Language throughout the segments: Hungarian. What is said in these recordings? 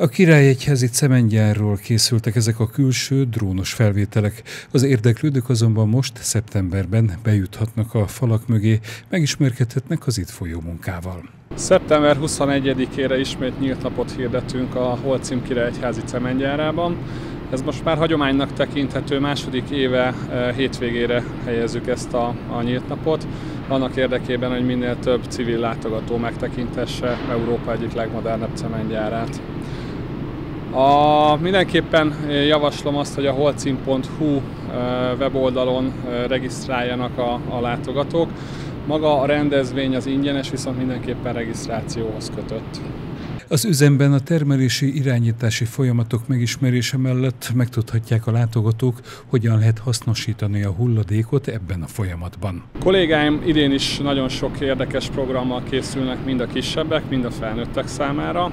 A Királyegyházi cementgyárról készültek ezek a külső drónos felvételek. Az érdeklődők azonban most, szeptemberben bejuthatnak a falak mögé, megismerkedhetnek az itt folyó munkával. Szeptember 21-ére ismét nyílt napot hirdetünk a Holcim Királyegyházi cementgyárában. Ez most már hagyománynak tekinthető, második éve eh, hétvégére helyezzük ezt a, a nyílt napot, annak érdekében, hogy minél több civil látogató megtekintesse Európa egyik legmodernebb cementgyárát. A, mindenképpen javaslom azt, hogy a holcim.hu weboldalon regisztráljanak a, a látogatók. Maga a rendezvény az ingyenes, viszont mindenképpen regisztrációhoz kötött. Az üzemben a termelési irányítási folyamatok megismerése mellett megtudhatják a látogatók, hogyan lehet hasznosítani a hulladékot ebben a folyamatban. A kollégáim idén is nagyon sok érdekes programmal készülnek, mind a kisebbek, mind a felnőttek számára.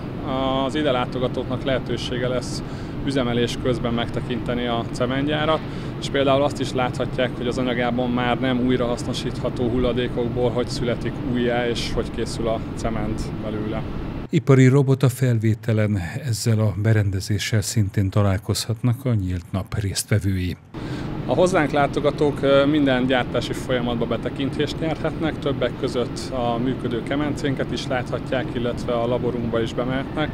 Az ide látogatóknak lehetősége lesz üzemelés közben megtekinteni a cementgyárat, és például azt is láthatják, hogy az anyagában már nem újra hasznosítható hulladékokból, hogy születik újjá, és hogy készül a cement belőle. Ipari robot a felvételen ezzel a berendezéssel szintén találkozhatnak a nyílt nap résztvevői. A hozzánk látogatók minden gyártási folyamatba betekintést nyerhetnek, többek között a működő kemencénket is láthatják, illetve a laborunkba is bemehetnek,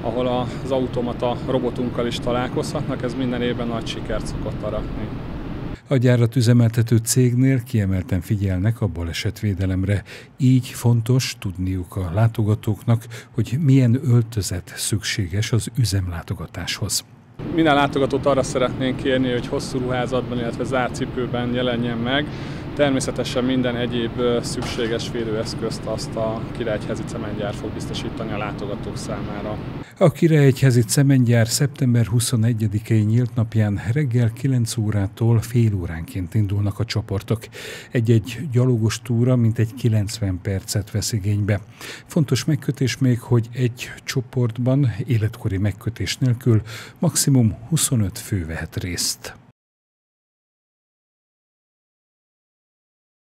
ahol az automata robotunkkal is találkozhatnak, ez minden évben nagy sikert szokott aratni. A gyárat üzemeltető cégnél kiemelten figyelnek a balesetvédelemre, így fontos tudniuk a látogatóknak, hogy milyen öltözet szükséges az üzemlátogatáshoz. Minden látogatót arra szeretnénk kérni, hogy hosszú ruházatban, illetve zárt cipőben jelenjen meg. Természetesen minden egyéb szükséges védőeszközt azt a Királyegyházi Cementgyár fog biztosítani a látogatók számára. A Királyegyházi Cementgyár szeptember 21-i nyílt napján reggel 9 órától fél óránként indulnak a csoportok. Egy-egy gyalogos túra mintegy 90 percet vesz igénybe. Fontos megkötés még, hogy egy csoportban életkori megkötés nélkül maximum 25 fő vehet részt.